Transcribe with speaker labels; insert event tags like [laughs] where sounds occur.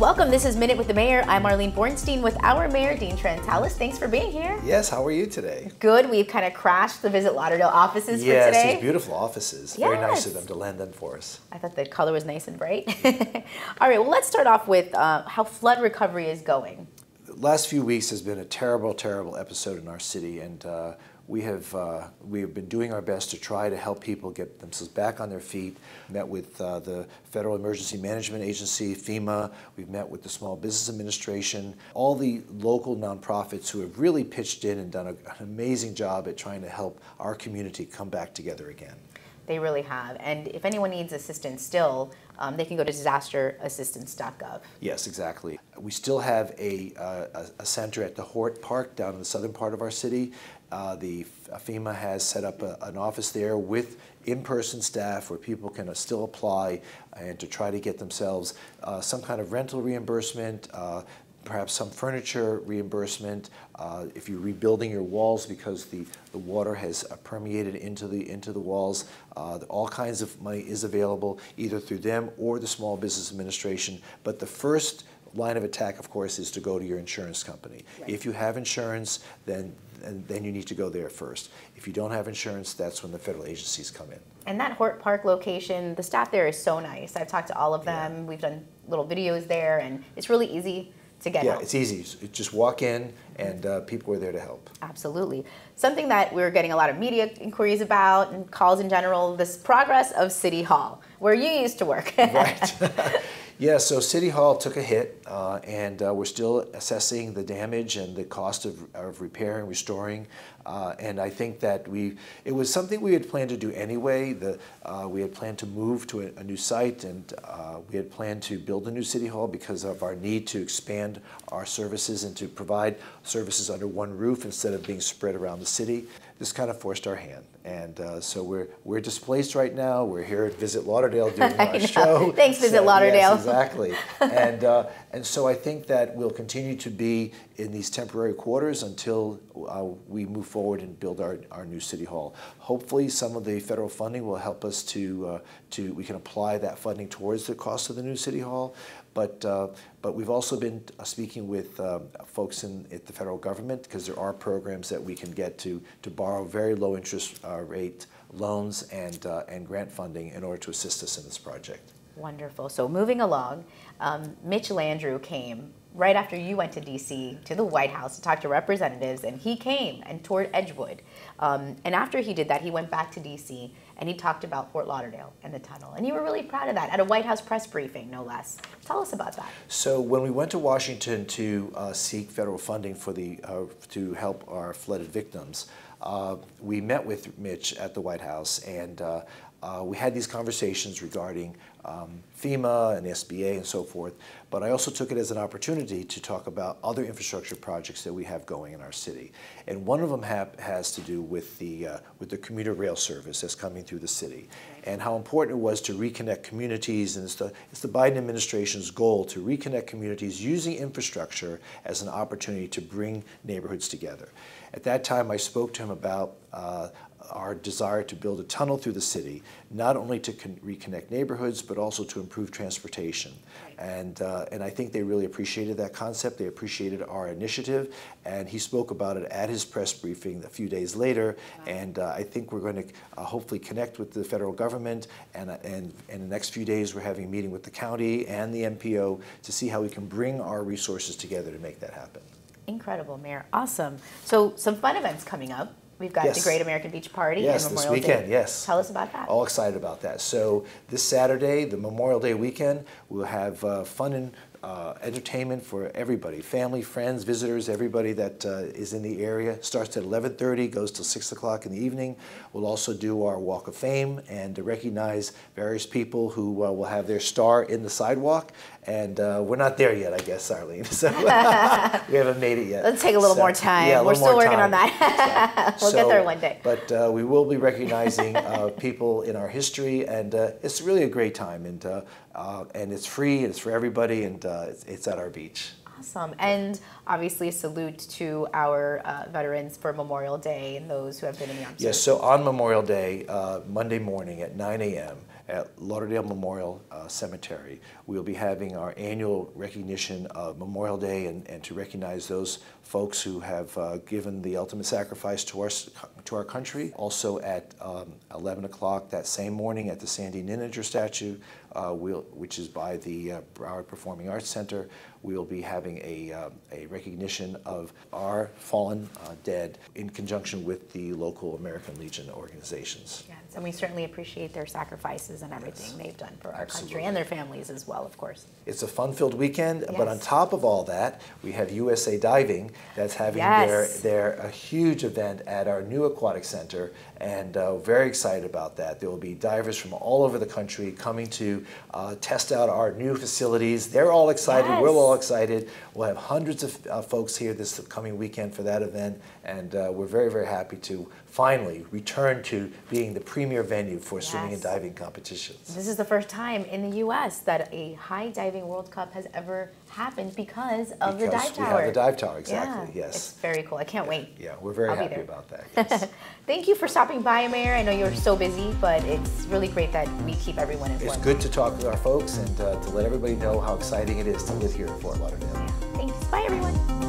Speaker 1: Welcome. This is Minute with the Mayor. I'm Arlene Bornstein with our Mayor, Dean Trantalis. Thanks for being here.
Speaker 2: Yes, how are you today?
Speaker 1: Good. We've kind of crashed the Visit Lauderdale offices
Speaker 2: yes,
Speaker 1: for today.
Speaker 2: these beautiful offices. Very nice of them to lend them for us.
Speaker 1: I thought the color was nice and bright. [laughs] All right, well, let's start off with uh, how flood recovery is going.
Speaker 2: The last few weeks has been a terrible, terrible episode in our city, and uh, we have uh, we have been doing our best to try to help people get themselves back on their feet. Met with uh, the Federal Emergency Management Agency, FEMA. We've met with the Small Business Administration, all the local nonprofits who have really pitched in and done a, an amazing job at trying to help our community come back together again.
Speaker 1: They really have. And if anyone needs assistance still, um, they can go to disasterassistance.gov.
Speaker 2: Yes, exactly. We still have a, uh, a, center at the Hort Park down in the southern part of our city. Uh, the FEMA has set up a, an office there with in-person staff where people can uh, still apply and to try to get themselves uh, some kind of rental reimbursement, uh, perhaps some furniture reimbursement. Uh, if you're rebuilding your walls because the, the water has uh, permeated into the into the walls, uh, all kinds of money is available either through them or the Small Business Administration. But the first line of attack, of course, is to go to your insurance company.
Speaker 1: Right.
Speaker 2: If you have insurance, then and then you need to go there first. If you don't have insurance, that's when the federal agencies come in.
Speaker 1: And that Hort Park location, the staff there is so nice. I've talked to all of
Speaker 2: Yeah.
Speaker 1: them. We've done little videos there, and it's really easy to get
Speaker 2: Yeah,
Speaker 1: help.
Speaker 2: it's easy. Just walk in, and uh, people are there to help.
Speaker 1: Absolutely. Something that we're getting a lot of media inquiries about and calls in general, this progress of City Hall, where you used to work.
Speaker 2: Right. [laughs] [laughs] yeah, so City Hall took a hit, uh, and uh, we're still assessing the damage and the cost of, of repairing, restoring. Uh, and I think that we, it was something we had planned to do anyway. The, uh, we had planned to move to a, a new site, and uh, we had planned to build a new City Hall because of our need to expand our services and to provide services under one roof instead of being spread around the city. This kind of forced our hand, and uh, so we're we're displaced right now. We're here at Visit Lauderdale [laughs] doing our show.
Speaker 1: Thanks, Visit
Speaker 2: So,
Speaker 1: Lauderdale.
Speaker 2: Yes, exactly. [laughs] and uh, and so I think that we'll continue to be in these temporary quarters until uh, we move forward and build our, our new city hall. Hopefully, some of the federal funding will help us to uh, to we can apply that funding towards the cost of the new city hall. But uh, but we've also been uh, speaking with um, folks in at the federal government because there are programs that we can get to to borrow very low interest uh, rate loans and uh, and grant funding in order to assist us in this project.
Speaker 1: Wonderful. So moving along, um, Mitch Landrieu came right after you went to DC to the White House to talk to representatives, and he came and toured Edgewood. Um, and after he did that, he went back to DC and he talked about Fort Lauderdale and the tunnel. And you were really proud of that at a White House press briefing, no less. Tell us about that.
Speaker 2: So when we went to Washington to uh, seek federal funding for the uh, to help our flooded victims, uh, we met with Mitch at the White House, and uh, uh, we had these conversations regarding um, FEMA and SBA and so forth. But I also took it as an opportunity to talk about other infrastructure projects that we have going in our city, and one of them has to do with the uh, with the commuter rail service that's coming through the city, and how important it was to reconnect communities. And it's the it's the Biden administration's goal to reconnect communities using infrastructure as an opportunity to bring neighborhoods together. At that time, I spoke to him about uh, our desire to build a tunnel through the city, not only to con- reconnect neighborhoods, but also to improve transportation. And, uh, and I think they really appreciated that concept. They appreciated our initiative. And he spoke about it at his press briefing a few days later. And uh, I think we're going to uh, hopefully connect with the federal government. And, uh, and, and in the next few days, we're having a meeting with the county and the MPO to see how we can bring our resources together to make that happen.
Speaker 1: Incredible, Mayor. Awesome. So some fun events coming up. We've got the Great American Beach Party
Speaker 2: Yes,
Speaker 1: and
Speaker 2: this
Speaker 1: Memorial
Speaker 2: weekend,
Speaker 1: Day.
Speaker 2: yes.
Speaker 1: Tell us about that.
Speaker 2: All excited about that. So this Saturday, the Memorial Day weekend, we'll have uh, fun and uh, entertainment for everybody, family, friends, visitors, everybody that uh, is in the area. Starts at 11:30, goes till 6 o'clock in the evening. We'll also do our Walk of Fame and to recognize various people who uh, will have their star in the sidewalk. And uh, we're not there yet, I guess, Arlene. [laughs] So [laughs] we haven't made it yet.
Speaker 1: Let's take a little
Speaker 2: So,
Speaker 1: more time.
Speaker 2: yeah,
Speaker 1: We're still working on
Speaker 2: time.
Speaker 1: that. [laughs] we'll get there one day.
Speaker 2: But uh, we will be recognizing uh, people in our history, and uh, it's really a great time. And uh, uh, and it's free, and it's for everybody, and uh, it's, it's at our beach.
Speaker 1: Awesome. And obviously, a salute to our uh, veterans for Memorial Day and those who have been in the armed
Speaker 2: Yes.
Speaker 1: services.
Speaker 2: So on Memorial Day, uh, Monday morning at 9 a.m. at Lauderdale Memorial uh, Cemetery. We'll be having our annual recognition of Memorial Day and, and to recognize those folks who have uh, given the ultimate sacrifice to our, to our country. Also at um, 11 o'clock that same morning at the Sandy Nininger statue, uh, we'll, which is by the uh, Broward Performing Arts Center, we'll be having a, uh, a recognition of our fallen uh, dead in conjunction with the local American Legion organizations.
Speaker 1: Yes, and we certainly appreciate their sacrifices and everything they've done for our
Speaker 2: Absolutely.
Speaker 1: country and their families as well, of course.
Speaker 2: It's a fun-filled weekend, but on top of all that, we have USA Diving that's having
Speaker 1: Yes.
Speaker 2: their, their a huge event at our new aquatic center, and uh, very excited about that. There will be divers from all over the country coming to uh, test out our new facilities. They're all excited. We're all excited. We'll have hundreds of uh, folks here this coming weekend for that event, and uh, we're very, very happy to finally return to being the premier venue for swimming and diving competitions.
Speaker 1: This is the first time in the U.S. that a high diving World Cup has ever happened because of the
Speaker 2: Because
Speaker 1: dive
Speaker 2: we
Speaker 1: tower.
Speaker 2: have the dive tower, exactly,
Speaker 1: Yeah,
Speaker 2: yes.
Speaker 1: It's very cool. I can't wait.
Speaker 2: Yeah, we're very
Speaker 1: I'll
Speaker 2: happy about that. [laughs] Yes. [laughs]
Speaker 1: Thank you for stopping by, Mayor. I know you're so busy, but it's really great that we keep everyone informed.
Speaker 2: It's good to talk with our folks and uh, to let everybody know how exciting it is to live here in Fort Lauderdale.
Speaker 1: Thanks. Bye, everyone.